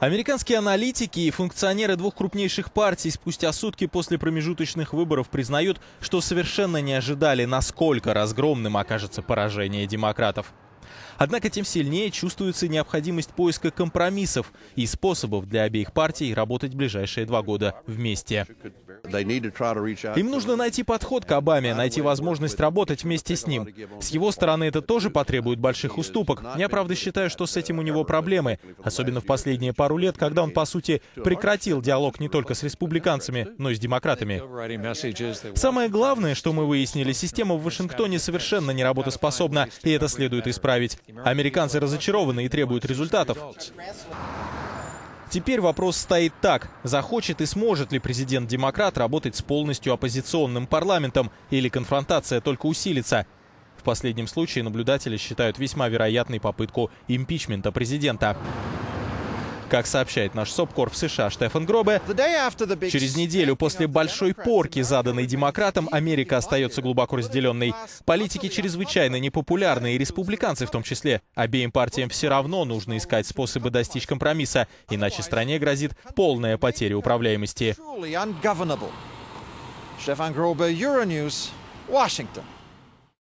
Американские аналитики и функционеры двух крупнейших партий спустя сутки после промежуточных выборов признают, что совершенно не ожидали, насколько разгромным окажется поражение демократов. Однако тем сильнее чувствуется необходимость поиска компромиссов и способов для обеих партий работать в ближайшие два года вместе. Им нужно найти подход к Обаме, найти возможность работать вместе с ним. С его стороны это тоже потребует больших уступок. Я, правда, считаю, что с этим у него проблемы, особенно в последние пару лет, когда он, по сути, прекратил диалог не только с республиканцами, но и с демократами. Самое главное, что мы выяснили, система в Вашингтоне совершенно не работоспособна, и это следует исправить. Американцы разочарованы и требуют результатов. Теперь вопрос стоит так. Захочет и сможет ли президент-демократ работать с полностью оппозиционным парламентом или конфронтация только усилится? В последнем случае наблюдатели считают весьма вероятной попытку импичмента президента. Как сообщает наш СОПКОР в США Штефан Гробе, через неделю после большой порки, заданной демократам, Америка остается глубоко разделенной. Политики чрезвычайно непопулярны, и республиканцы в том числе. Обеим партиям все равно нужно искать способы достичь компромисса, иначе стране грозит полная потеря управляемости. Stefan Grobe, Euronews, Washington.